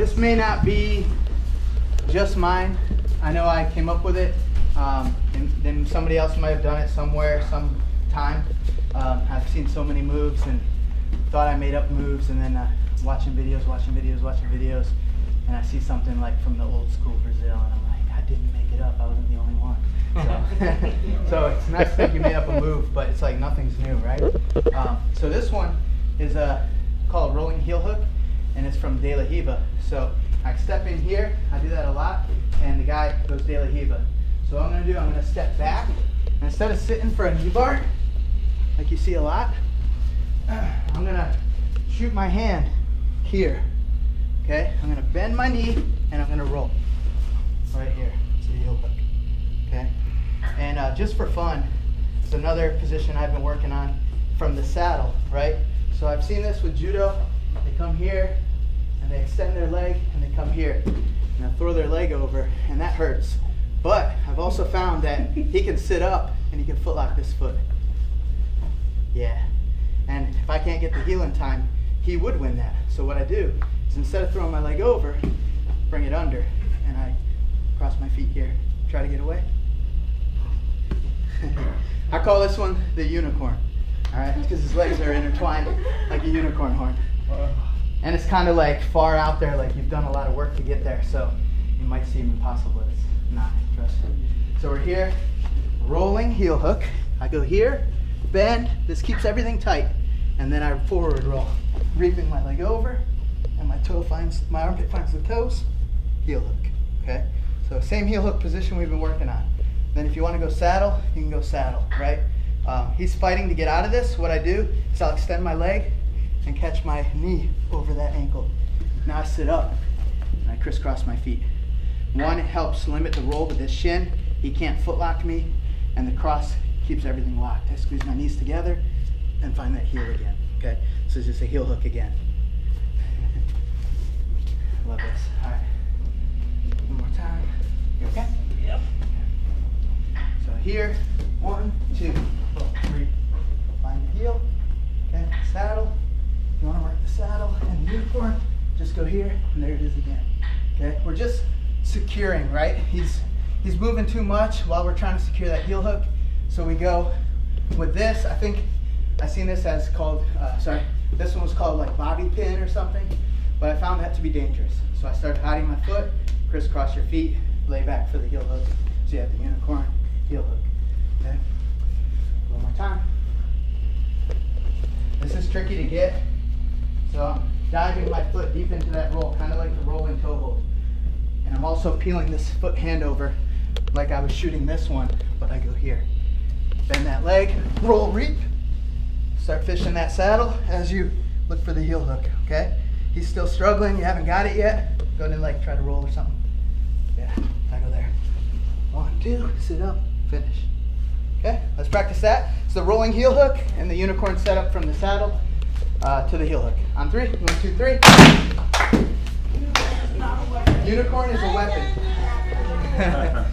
this may not be just mine. I know I came up with it, um, and then somebody else might have done it somewhere, sometime. Um, I've seen so many moves and thought I made up moves, and then uh, watching videos, watching videos, watching videos, and I see something like from the old school Brazil, and I'm like, I didn't make it up. I wasn't the only one. So, so it's nice think you made up a move, but it's like nothing's new, right? Um, so this one is uh, called rolling heel hook, and it's from De La Riva. So I step in here, I do that a lot, and the guy goes De La Riva. So what I'm gonna do, I'm gonna step back, and instead of sitting for a knee bar, like you see a lot, I'm gonna shoot my hand here. Okay, I'm gonna bend my knee and I'm gonna roll right here to the heel hook. Okay, and uh, just for fun, it's another position I've been working on from the saddle, right? So I've seen this with judo. They come here and they extend their leg and they come here and they throw their leg over and that hurts. But I've also found that he can sit up and he can footlock this foot. Yeah. And if I can't get the heel in time, he would win that. So what I do is instead of throwing my leg over, bring it under and I cross my feet here, try to get away. I call this one the unicorn. All right, because his legs are intertwined like a unicorn horn. And it's kind of like far out there, like you've done a lot of work to get there. So it might seem impossible, but it's not. Trust me. So we're here, rolling heel hook. I go here, bend. This keeps everything tight, and then I forward roll, reaping my leg over, and my toe finds my armpit finds the toes. Heel hook. Okay. So same heel hook position we've been working on. Then if you want to go saddle, you can go saddle, right? Um, he's fighting to get out of this. What I do is I'll extend my leg and catch my knee over that ankle. Now I sit up and I crisscross my feet. One, it helps limit the roll with this shin. He can't footlock me, and the cross keeps everything locked. I squeeze my knees together and find that heel again. Okay, so it's just a heel hook again. Love this. All right, one more time. You okay? Yep. So here, one, two, four, three. Find the heel. Okay, saddle. You want to work the saddle and the unicorn, just go here, and there it is again. Okay, we're just securing, right? He's he's moving too much while we're trying to secure that heel hook. So we go with this. I think I seen this as called. Uh, sorry, this one was called like bobby pin or something, but I found that to be dangerous. So I started hiding my foot, crisscross your feet, lay back for the heel hook. So you have the unicorn heel hook. Okay, one more time. This is tricky to get. So diving my foot deep into that roll, kind of like the rolling toe hold. And I'm also peeling this foot hand over like I was shooting this one, but I go here. Bend that leg, roll, reap. Start fishing that saddle as you look for the heel hook, okay? He's still struggling, you haven't got it yet. Go and like try to roll or something. Yeah, I go there. One, two, sit up, finish. Okay, let's practice that. It's the rolling heel hook and the unicorn setup from the saddle uh, to the heel hook. On three, one, two, three. Unicorn is a weapon.